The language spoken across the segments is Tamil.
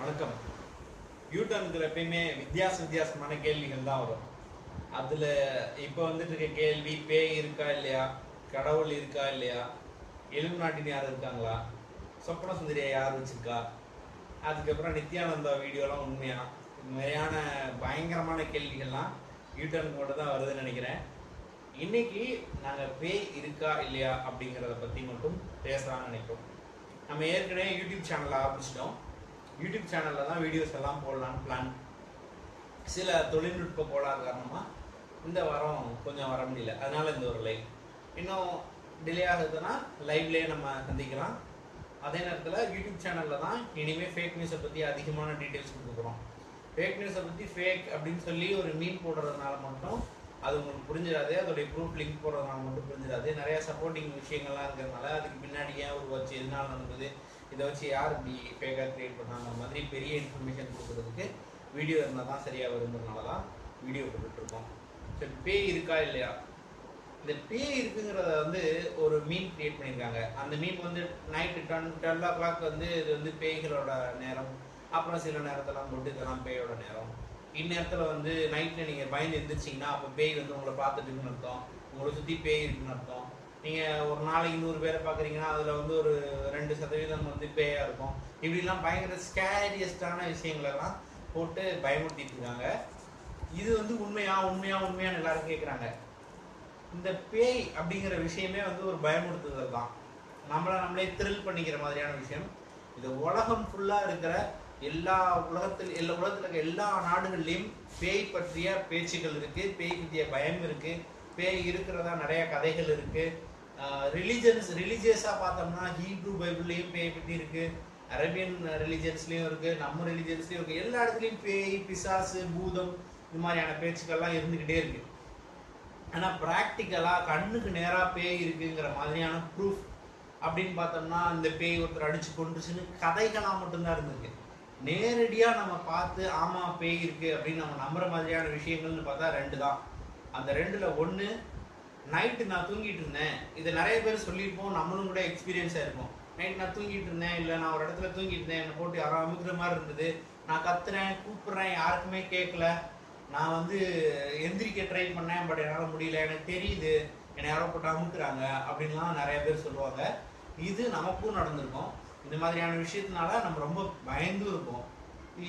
வணக்கம். யூட்டர்னுக்கு எப்பயுமே வித்தியாச வித்தியாசமான கேள்விகள் தான் வரும். அதில் இப்போ வந்துட்டு இருக்க கேள்வி பேய் இருக்கா இல்லையா? கடவுள் இருக்கா இல்லையா? எலும்பு நாட்டின் யார் இருக்காங்களா? சொப்பன சுந்தரியா யார் வச்சிருக்கா? அதுக்கப்புறம் நித்யானந்தா வீடியோலாம் உண்மையா? நிறையான மாதிரியான பயங்கரமான கேள்விகள்லாம் யூட்டர்னுக்கு மட்டும் தான் வருதுன்னு நினைக்கிறேன். இன்னைக்கு நாங்கள் பேய் இருக்கா இல்லையா அப்படிங்கிறத பற்றி மட்டும் பேசலாம்னு நினைக்கிறோம் நம்ம ஏற்கனவே யூடியூப் சேனலை ஆரம்பிச்சிட்டோம். யூடியூப் சேனலில் தான் வீடியோஸ் எல்லாம் போடலான்னு பிளான் சில தொழில்நுட்ப கோளாறு காரணமாக இந்த வாரம் கொஞ்சம் வர முடியல. அதனால் இந்த ஒரு லைவ். இன்னும் டிலே ஆகுதுன்னா லைவ்லேயே நம்ம சந்திக்கலாம். அதே நேரத்தில் யூடியூப் சேனலில் தான் இனிமேல் ஃபேக் நியூஸை பற்றி அதிகமான டீட்டெயில்ஸ் கொடுக்குறோம். ஃபேக் நியூஸை பற்றி ஃபேக் அப்படின்னு சொல்லி ஒரு மீன் போடுறதுனால மட்டும் அது உங்களுக்கு புரிஞ்சிடாது. அதோடைய ப்ரூஃப் லிங்க் போடுறதுனால மட்டும் புரிஞ்சிடாது. நிறையா சப்போர்ட்டிங் விஷயங்கள்லாம் இருக்கிறதுனால அதுக்கு பின்னாடி ஏன் உருவாச்சு எதனால நடந்தது இதை வச்சு யார் இப்படி ஃபேக்காக கிரியேட் பண்ணாங்க அந்த மாதிரி பெரிய இன்ஃபர்மேஷன் கொடுக்குறதுக்கு வீடியோ இருந்தால் தான் சரியாக வருங்கிறதுனால தான் வீடியோ போட்டுட்ருக்கோம் சரி பேய் இருக்கா இல்லையா? இந்த பேய் இருக்குங்கிறத வந்து ஒரு மீன் கிரியேட் பண்ணியிருக்காங்க. அந்த மீன் வந்து night ten twelve o'clock வந்து இது வந்து பேய்களோட நேரம். அப்புறம் சில நேரத்தெல்லாம் போட்டு இதெல்லாம் பேயோட நேரம். இந்நேரத்தில் வந்து நைட்டில் நீங்கள் பயந்து எழுந்திரிச்சிங்கன்னா அப்போ பேய் வந்து உங்களை பார்த்துட்டுருக்குன்னு அர்த்தம். உங்களை சுற்றி பேய் இருக்குன்னு அர்த்தம். நீங்கள் ஒரு நாளைக்கு நூறு பேரை பார்க்குறீங்கன்னா அதில் வந்து ஒரு ரெண்டு சதவீதம் வந்து பேயாக இருக்கும். இப்படிலாம் பயங்கர ஸ்கேரியஸ்டான விஷயங்களெல்லாம் போட்டு பயமுறுத்திட்டு இருக்காங்க. இது வந்து உண்மையா உண்மையா உண்மையான்னு எல்லாரும் கேட்குறாங்க இந்த பேய் அப்படிங்கிற விஷயமே வந்து ஒரு பயமுறுத்துதல் தான். நம்மளை நம்மளே த்ரில் பண்ணிக்கிற மாதிரியான விஷயம். இது உலகம் ஃபுல்லாக இருக்கிற எல்லா உலகத்தில் எல்லா உலகத்தில் இருக்க எல்லா நாடுகள்லையும் பேய் பற்றிய பேச்சுகள் இருக்குது பேய் பற்றிய பயம் இருக்குது பேய் இருக்கிறதா நிறைய கதைகள் இருக்குது ரிலிஜன்ஸ் ரிலீஜியஸாக பார்த்தோம்னா ஹீப்ரூ பைபிள்லேயும் பேய் பற்றி இருக்குது அரேபியன் ரிலிஜன்ஸ்லேயும் இருக்குது நம்ம ரிலிஜன்ஸ்லேயும் இருக்குது எல்லா இடத்துலையும் பேய் பிசாசு பூதம் இது மாதிரியான பேச்சுக்கள்லாம் இருந்துக்கிட்டே இருக்கு. ஆனால் ப்ராக்டிக்கலாக கண்ணுக்கு நேராக பேய் இருக்குங்கிற மாதிரியான ப்ரூஃப் அப்படின்னு பார்த்தோம்னா இந்த பேய் ஒருத்தர் அடித்து கொண்டுச்சுன்னு கதைகளாக மட்டும்தான் இருந்திருக்கு. நேரடியாக நம்ம பார்த்து ஆமாம் பேய் இருக்குது அப்படின்னு நம்ம நம்புகிற மாதிரியான விஷயங்கள்னு பார்த்தா ரெண்டு தான் அந்த ரெண்டில் ஒன்று நைட்டு நான் தூங்கிட்டு இருந்தேன். இதை நிறைய பேர் சொல்லியிருப்போம். நம்மளும் கூட எக்ஸ்பீரியன்ஸாக இருக்கும் நைட் நான் தூங்கிட்டு இருந்தேன். இல்லை நான் ஒரு இடத்துல தூங்கிட்டு இருந்தேன். என்னை போட்டு யாரோ அமுக்குற மாதிரி இருந்தது. நான் கத்துறேன் கூப்பிட்றேன். யாருக்குமே கேட்கல நான் வந்து எந்திரிக்க ட்ரை பண்ணேன் பட் என்னால் முடியல. எனக்கு தெரியுது. என்னை யாரோ போட்டு அமுக்குறாங்க அப்படின்லாம் நிறைய பேர் சொல்லுவாங்க. இது நமக்கும் நடந்திருக்கும். இந்த மாதிரியான விஷயத்தினால நம்ம ரொம்ப பயந்து இருப்போம்.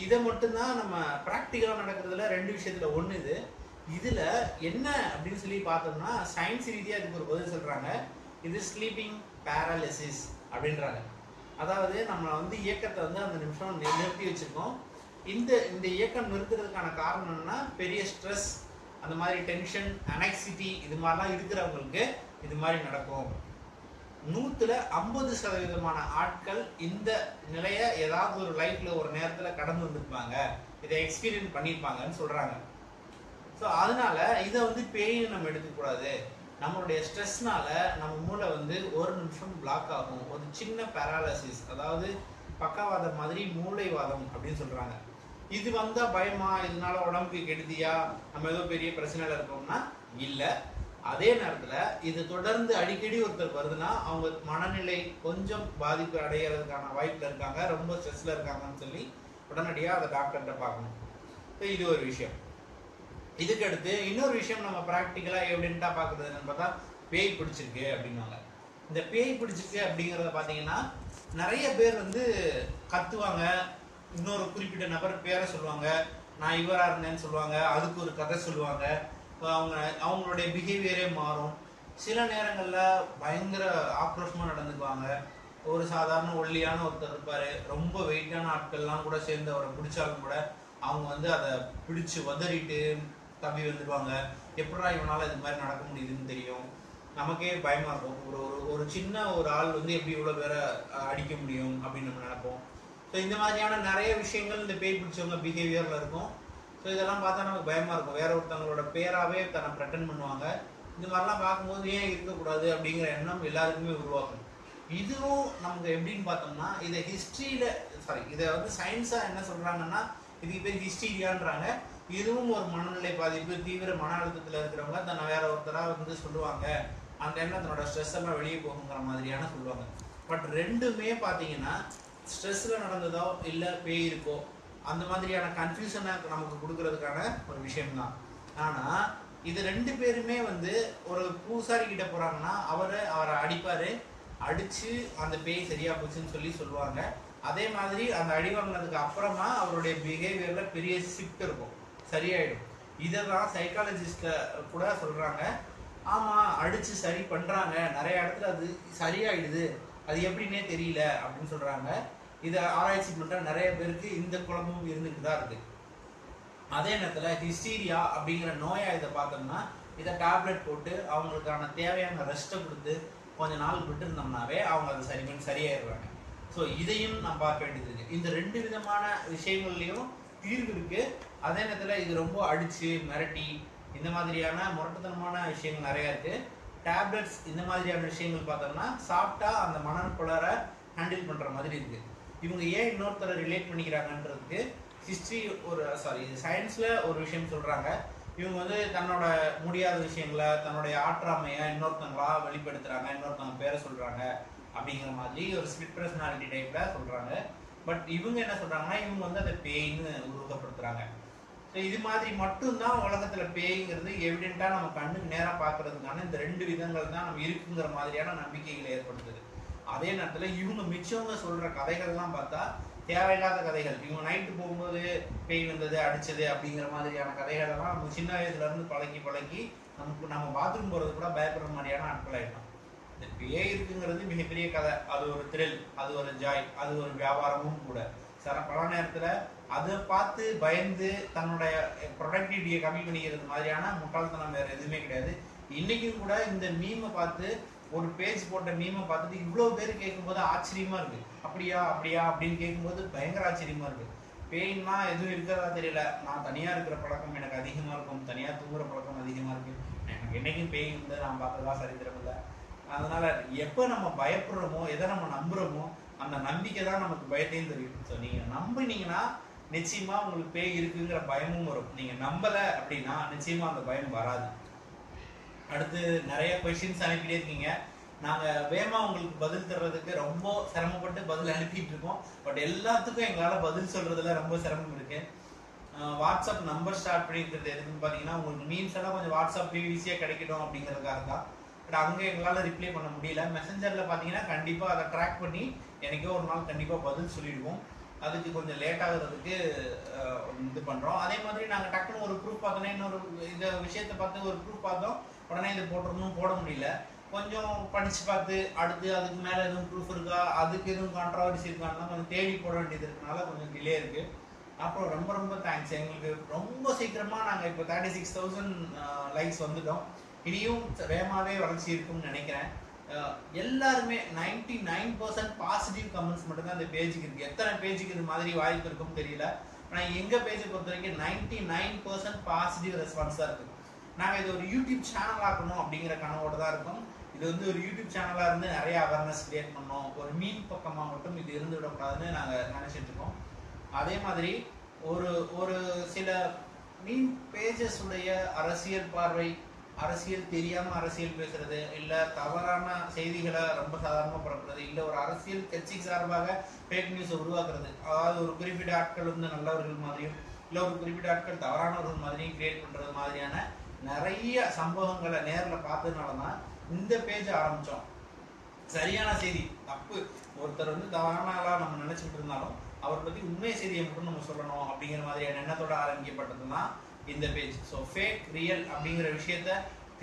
இதை மட்டும்தான் நம்ம ப்ராக்டிக்கலாக நடக்கிறதுல ரெண்டு விஷயத்தில் ஒன்று இது. இதில் என்ன அப்படின்னு சொல்லி பார்த்தோம்னா சயின்ஸ் ரீதியாக இதுக்கு ஒரு பதில் சொல்கிறாங்க இது ஸ்லீப்பிங் பேரலிசிஸ் அப்படின்றாங்க. அதாவது நம்ம வந்து இயக்கத்தை வந்து அந்த நிமிஷம் நிறுத்தி வச்சிருக்கோம். இந்த இந்த இயக்கம் நிறுத்துறதுக்கான காரணம் என்னன்னா பெரிய ஸ்ட்ரெஸ் அந்த மாதிரி டென்ஷன் அனெக்சிட்டி இது மாதிரிலாம் இருக்கிறவங்களுக்கு இது மாதிரி நடக்கும். நூற்றுல ஐம்பது சதவீதமான ஆட்கள் இந்த நிலையை ஏதாவது ஒரு லைஃப்ல ஒரு நேரத்தில் கடந்து வந்திருப்பாங்க. இதை எக்ஸ்பீரியன்ஸ் பண்ணியிருப்பாங்கன்னு சொல்றாங்க. ஸோ அதனால இதை வந்து பேய்னு நம்ம எடுக்கக்கூடாது. நம்மளுடைய ஸ்ட்ரெஸ்னால நம்ம மூளை வந்து ஒரு நிமிஷம் பிளாக் ஆகும். ஒரு சின்ன பேராலிசிஸ் அதாவது பக்கவாதம் மாதிரி மூளைவாதம் அப்படின்னு சொல்றாங்க. இது வந்தா பயமா? இதனால உடம்புக்கு கெடுதியா? நம்ம ஏதோ பெரிய பிரச்சனையில இருக்கோம்னா இல்லை. அதே நேரத்துல இது தொடர்ந்து அடிக்கடி ஒருத்தர் வருதுன்னா அவங்க மனநிலை கொஞ்சம் பாதிப்பு அடைகிறதுக்கான வாய்ப்புல இருக்காங்க. ரொம்ப ஸ்ட்ரெஸ்ல இருக்காங்கன்னு சொல்லி உடனடியாக அதை டாக்டர்கிட்ட பார்க்கணும். இது ஒரு விஷயம். இதுக்கு அடுத்து இன்னொரு விஷயம் நம்ம ப்ராக்டிக்கலா எப்படின்ட்டா பாக்குறது என்னன்னு பார்த்தா பேய் பிடிச்சிருக்கு அப்படின்னாங்க இந்த பேய் பிடிச்சிருக்கு அப்படிங்கறத பாத்தீங்கன்னா நிறைய பேர் வந்து கத்துவாங்க. இன்னொரு குறிப்பிட்ட நபர் பேரை சொல்லுவாங்க. நான் இவரா இருந்தேன்னு சொல்லுவாங்க. அதுக்கு ஒரு கதை சொல்லுவாங்க. அவங்க அவங்களுடைய பிஹேவியரே மாறும். சில நேரங்களில் பயங்கர ஆக்ரோஷமாக நடந்துக்குவாங்க. ஒரு சாதாரண ஒல்லியான ஒருத்தர் இருப்பார். ரொம்ப வெயிட்டான ஆட்கள்லாம் கூட சேர்ந்து அவரை பிடிச்சாலும் கூட அவங்க வந்து அதை பிடிச்சு உதறிட்டு தம்பி வந்துடுவாங்க எப்படா இவனால் இது மாதிரி நடக்க முடியுதுன்னு தெரியும். நமக்கே பயமா இருக்கும். ஒரு ஒரு ஒரு சின்ன ஒரு ஆள் வந்து எப்படி இவ்வளோ பேரை அடிக்க முடியும் அப்படின்னு நம்ம நினைப்போம். ஸோ இந்த மாதிரியான நிறைய விஷயங்கள் இந்த பேய் பிடிச்சவங்க பிஹேவியரில் இருக்கும். ஸோ இதெல்லாம் பார்த்தா நமக்கு பயமா இருக்கும். வேற ஒருத்தவங்களோட பேராகவே தன்னை ப்ரெட்டன் பண்ணுவாங்க. இந்த மாதிரிலாம் பார்க்கும்போது ஏன் இருக்கக்கூடாது அப்படிங்கிற எண்ணம் எல்லாருக்குமே உருவாகும். இதுவும் நமக்கு எப்படின்னு பார்த்தோம்னா இதை ஹிஸ்ட்ரியில் சாரி இதை வந்து சயின்ஸாக என்ன சொல்கிறாங்கன்னா இதுக்கு பேர் ஹிஸ்டீரியான்றாங்க இதுவும் ஒரு மனநிலை பாதிப்பு தீவிர மன அழுத்தத்தில் இருக்கிறவங்க தன்னை வேற ஒருத்தராக வந்து சொல்லுவாங்க. அந்த டைம்ல தன்னோட ஸ்ட்ரெஸ் எல்லாம் வெளியே போகுங்கிற மாதிரியான சொல்லுவாங்க. பட் ரெண்டுமே பார்த்தீங்கன்னா ஸ்ட்ரெஸ்ல நடந்ததோ இல்லை பேய் இருக்கோ அந்த மாதிரியான கன்ஃபியூஷனை நமக்கு கொடுக்கறதுக்கான ஒரு விஷயம் தான் ஆனா இது ரெண்டு பேருமே வந்து ஒரு பூசாரி கிட்ட போறாங்கன்னா அவரு அவரை அடிப்பாரு அடிச்சு அந்த பேய் சரியா போச்சுன்னு சொல்லி சொல்லுவாங்க. அதே மாதிரி அந்த அடி வாங்கினதுக்கு அப்புறமா அவருடைய பிஹேவியர்ல பெரிய ஷிஃப்ட் இருக்கும். சரியாயிடும். இதை தான் சைக்காலஜிஸ்ட கூட சொல்றாங்க. ஆமா அடிச்சு சரி பண்றாங்க. நிறைய இடத்துல அது சரியாயிடுது. அது எப்படின்னே தெரியல அப்படின்னு சொல்றாங்க. இதை ஆராய்ச்சி பண்ற நிறைய பேருக்கு இந்த குழம்பும் இருந்துட்டு தான் இருக்கு. அதே நேரத்தில் ஹிஸ்டீரியா அப்படிங்கிற நோயா இதை பார்த்தோம்னா இதை டேப்லெட் போட்டு அவங்களுக்கான தேவையான ரெஸ்ட்டை கொடுத்து கொஞ்ச நாள் விட்டு இருந்தோம்னாவே அவங்க அதை சரி பண்ணி சரியாயிடுவாங்க ஸோ இதையும் நான் பார்க்க வேண்டியது இருக்கு. இந்த ரெண்டு விதமான விஷயங்கள்லையும் தீர்வு இருக்கு. அதே நேரத்தில் இது ரொம்ப அடிச்சு மிரட்டி இந்த மாதிரியான முரட்டுத்தனமான விஷயங்கள் நிறையா இருக்கு. டேப்லெட்ஸ் இந்த மாதிரியான விஷயங்கள் பார்த்தோம்னா சாப்பிட்டா அந்த மனக்குளரை ஹேண்டில் பண்ணுற மாதிரி இருக்கு. இவங்க ஏன் இன்னொருத்தரை ரிலேட் பண்ணிக்கிறாங்கன்றதுக்கு ஹிஸ்ட்ரி ஒரு சாரி சயின்ஸில் ஒரு விஷயம் சொல்கிறாங்க இவங்க வந்து தன்னோட முடியாத விஷயங்களை தன்னுடைய ஆற்றாமையை இன்னொருத்தங்களா வெளிப்படுத்துகிறாங்க இன்னொருத்தவங்க பேரை சொல்கிறாங்க அப்படிங்கிற மாதிரி ஒரு ஸ்பிட் பர்சனாலிட்டி டைப்பில் சொல்கிறாங்க பட் இவங்க என்ன சொல்றாங்கன்னா இவங்க வந்து அதை பேய்னு உருவகப்படுத்துறாங்க. ஸோ இது மாதிரி மட்டும்தான் உலகத்துல பேய்ங்கிறது எவிடென்ட்டா நம்ம கண்ணுக்கு நேராக பார்க்கறதுக்கான இந்த ரெண்டு விதங்கள் தான் நம்ம இருக்குங்கிற மாதிரியான நம்பிக்கைகளை ஏற்படுத்துது. அதே நேரத்தில் இவங்க மிச்சவங்க சொல்ற கதைகள்லாம் பார்த்தா தேவையில்லாத கதைகள். இவங்க நைட்டு போகும்போது பேய் வந்தது அடிச்சது அப்படிங்கிற மாதிரியான கதைகள் எல்லாம் நம்ம சின்ன வயசுல இருந்து பழக்கி பழக்கி நமக்கு நம்ம பாத்ரூம் போறது கூட பயப்படுற மாதிரியான ஆட்கள் ஆயிட்டோம். இந்த பேய் இருக்குங்கிறது மிகப்பெரிய கதை. அது ஒரு த்ரில் அது ஒரு ஜாய் அது ஒரு வியாபாரமும் கூட. சில பல நேரத்தில் அதை பார்த்து பயந்து தன்னுடைய ப்ரொடக்டிவிட்டியை கம்மி பண்ணிக்கிறது மாதிரியான முட்டாள்தனம் வேறு எதுவுமே கிடையாது. இன்றைக்கும் கூட இந்த மீமை பார்த்து ஒரு பேஜ் போட்ட மீமை பார்த்துட்டு இவ்வளோ பேர் கேட்கும்போது ஆச்சரியமாக இருக்குது அப்படியா அப்படியா? அப்படின்னு கேட்கும்போது பயங்கர ஆச்சரியமாக இருக்குது பெயின்னா எதுவும் இருக்கிறதா தெரியல. நான் தனியாக இருக்கிற பழக்கம் எனக்கு அதிகமாக இருக்கும். தனியாக தூங்குற பழக்கம் அதிகமாக இருக்குது எனக்கு என்னைக்கும் பேய் வந்து நான் பார்த்ததா சரித்திரம் இல்லை. அதனால எப்போ நம்ம பயப்படுறோமோ எதை நம்ம நம்புறோமோ அந்த நம்பிக்கை தான் நமக்கு பயத்தையும் தெரியும் ஸோ நீங்க நம்பினீங்கன்னா நிச்சயமா உங்களுக்கு பேய் இருக்குங்கிற பயமும் வரும். நீங்க நம்பல அப்படின்னா நிச்சயமா அந்த பயம் வராது. அடுத்து நிறைய கொஷின்ஸ் அனுப்பிட்டே இருக்கீங்க. நாங்க வேகமாக உங்களுக்கு பதில் தர்றதுக்கு ரொம்ப சிரமப்பட்டு பதில் அனுப்பிட்டு இருக்கோம். பட் எல்லாத்துக்கும் எங்களால பதில் சொல்றதுல ரொம்ப சிரமம் இருக்கு. வாட்ஸ்அப் நம்பர் ஸ்டார்ட் பண்ணிட்டு எதுக்குன்னு பாத்தீங்கன்னா உங்களுக்கு மீன்ஸ் எல்லாம் கொஞ்சம் வாட்ஸ்அப் ஈஸியா கிடைக்கட்டும் அப்படிங்கிறதுக்காக தான் பட் அங்கே எங்களால் ரிப்ளை பண்ண முடியல. மெசஞ்சரில் பார்த்தீங்கன்னா கண்டிப்பாக அதை ட்ராக் பண்ணி எனக்கே ஒரு நாள் கண்டிப்பாக பதில் சொல்லிடுவோம். அதுக்கு கொஞ்சம் லேட் ஆகுறதுக்கு இது பண்ணுறோம் அதே மாதிரி நாங்கள் டக்குன்னு ஒரு ப்ரூஃப் பார்த்தோன்னா இன்னொரு இந்த விஷயத்தை பார்த்து ஒரு ப்ரூஃப் பார்த்தோம். உடனே இது போட்டுறணும் போட முடியல. கொஞ்சம் படித்து பார்த்து அடுத்து அதுக்கு மேலே எதுவும் ப்ரூஃப் இருக்கா? அதுக்கு எதுவும் கான்ட்ரவர்சி இருக்கான்னு கொஞ்சம் தேடி போட வேண்டியது இருக்கனால கொஞ்சம் டிலே இருக்குது அப்புறம் ரொம்ப ரொம்ப தேங்க்ஸ் எங்களுக்கு ரொம்ப சீக்கிரமாக நாங்கள் இப்போ தேர்ட்டி சிக்ஸ் தௌசண்ட் லைக்ஸ் வந்துட்டோம். இனியும் வேகமாகவே வளர்ச்சி இருக்கும்னு நினைக்கிறேன். எல்லாருமே ninety nine percent positive comments மட்டும்தான் அந்த பேஜுக்கு இருக்குது எத்தனை பேஜுக்கு இது மாதிரி வாய்ப்பு இருக்கும்னு தெரியல. ஆனால் எங்கள் பேஜை பொறுத்த வரைக்கும் ninety nine percent positive response தான் நாங்கள் நாங்க இது ஒரு யூடியூப் சேனல் ஆக்கணும் அப்படிங்கிற கனவோடு தான் இருக்கும். இது வந்து ஒரு யூடியூப் சேனலாக இருந்து நிறைய அவேர்னஸ் கிரியேட் பண்ணோம். ஒரு மீன் பக்கமாக மட்டும் இது இருந்து விடக்கூடாதுன்னு நாங்கள் நினச்சிட்டு இருக்கோம். அதே மாதிரி ஒரு ஒரு சில மீன் பேஜஸ் உடைய அரசியல் பார்வை அரசியல் தெரியாம அரசியல் பேசுறது இல்ல தவறான செய்திகளை ரொம்ப சாதாரணமா பரப்புறது இல்ல ஒரு அரசியல் கட்சி சார்பாக ஃபேக் நியூஸை உருவாக்குறது. அதாவது ஒரு குறிப்பிட்ட ஆட்கள் வந்து நல்லவர்கள் மாதிரியும் இல்ல ஒரு குறிப்பிட்ட ஆட்கள் தவறானவர்கள் மாதிரியும் கிரியேட் பண்றது மாதிரியான நிறைய சம்பவங்களை நேர்ல பார்த்ததுனால தான் இந்த பேஜ் ஆரம்பிச்சோம். சரியான செய்தி தப்பு. ஒருத்தர் வந்து தவறான ஆளா நம்ம நினச்சிக்கிட்டு இருந்தாலும் அவரை பத்தி உண்மை செய்தியை மட்டும் நம்ம சொல்லணும் அப்படிங்கிற மாதிரியான எண்ணத்தோட ஆரம்பிக்கப்பட்டது தான் இந்த பேஜ் ஸோ ஃபேக் ரியல் அப்படிங்கிற விஷயத்த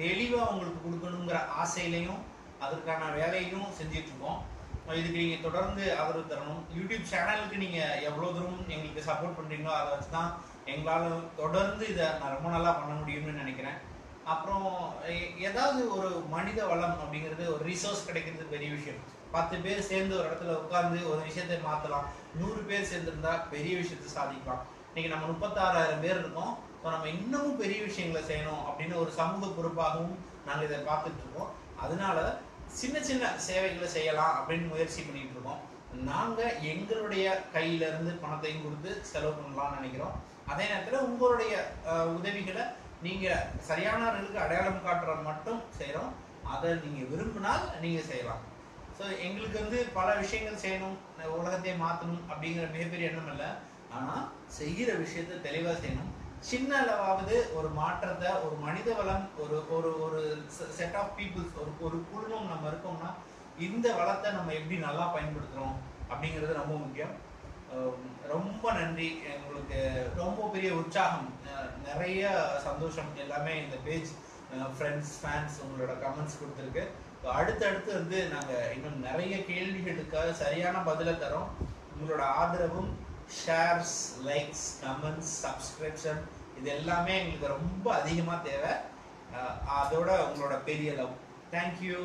தெளிவாக உங்களுக்கு கொடுக்கணுங்கிற ஆசையிலையும் அதற்கான வேலையும் செஞ்சிட்ருக்கோம். இதுக்கு நீங்கள் தொடர்ந்து ஆதரவு தரணும். யூடியூப் சேனலுக்கு நீங்கள் எவ்வளோ தூரம் எங்களுக்கு சப்போர்ட் பண்ணுறீங்களோ அதை வச்சு தான் எங்களால் தொடர்ந்து இதை நான் ரொம்ப நல்லா பண்ண முடியும்னு நினைக்கிறேன். அப்புறம் ஏதாவது ஒரு மனித வளம் அப்படிங்கிறது ஒரு ரிசோர்ஸ் கிடைக்கிறது பெரிய விஷயம். பத்து பேர் சேர்ந்து ஒரு இடத்துல உட்காந்து ஒரு விஷயத்தை மாற்றலாம் நூறு பேர் சேர்ந்துருந்தா பெரிய விஷயத்தை சாதிக்கலாம். இன்னைக்கு நம்ம முப்பத்தாறாயிரம் பேர் இருக்கோம். நம்ம இன்னமும் பெரிய விஷயங்களை செய்யணும் அப்படின்னு ஒரு சமூக பொறுப்பாகவும் நாங்கள் இதை பார்த்துட்டு இருக்கோம். அதனால சின்ன சின்ன சேவைகளை செய்யலாம் அப்படின்னு முயற்சி பண்ணிட்டு இருக்கோம். நாங்கள் எங்களுடைய கையிலிருந்து பணத்தையும் கொடுத்து செலவு பண்ணலாம்னு நினைக்கிறோம். அதே நேரத்தில் உங்களுடைய உதவிகளை நீங்கள் சரியானவர்களுக்கு அடையாளம் காட்டுற மட்டும் செய்கிறோம் அதை நீங்கள் விரும்பினால் நீங்கள் செய்யலாம். ஸோ எங்களுக்கு வந்து பல விஷயங்கள் செய்யணும் உலகத்தை மாற்றணும் அப்படிங்கிற மிகப்பெரிய எண்ணம் இல்லை. ஆனால் செய்கிற விஷயத்தை தெளிவாக செய்யணும். சின்ன அளவாவது ஒரு மாற்றத்தை ஒரு மனித வளம் ஒரு ஒரு ஒரு செட் ஆஃப் பீப்புள்ஸ் ஒரு ஒரு குழுமம் நம்ம இருக்கோம்னா இந்த வளத்தை நம்ம எப்படி நல்லா பயன்படுத்துகிறோம் அப்படிங்கிறது ரொம்ப முக்கியம். ரொம்ப நன்றி. உங்களுக்கு ரொம்ப பெரிய உற்சாகம். நிறைய சந்தோஷம். எல்லாமே இந்த பேஜ் ஃப்ரெண்ட்ஸ் ஃபேன்ஸ் உங்களோட கமெண்ட்ஸ் கொடுத்துருக்கு. அடுத்தடுத்து வந்து நாங்கள் இன்னும் நிறைய கேள்விகளுக்காக சரியான பதிலை தரோம். உங்களோட ஆதரவும் ஷேர்ஸ் லைக்ஸ் கமெண்ட்ஸ் சப்ஸ்கிரிப்ஷன் இது எல்லாமே எங்களுக்கு ரொம்ப அதிகமாக தேவை. அதோட உங்களோட பெரிய லவ் தேங்க்யூ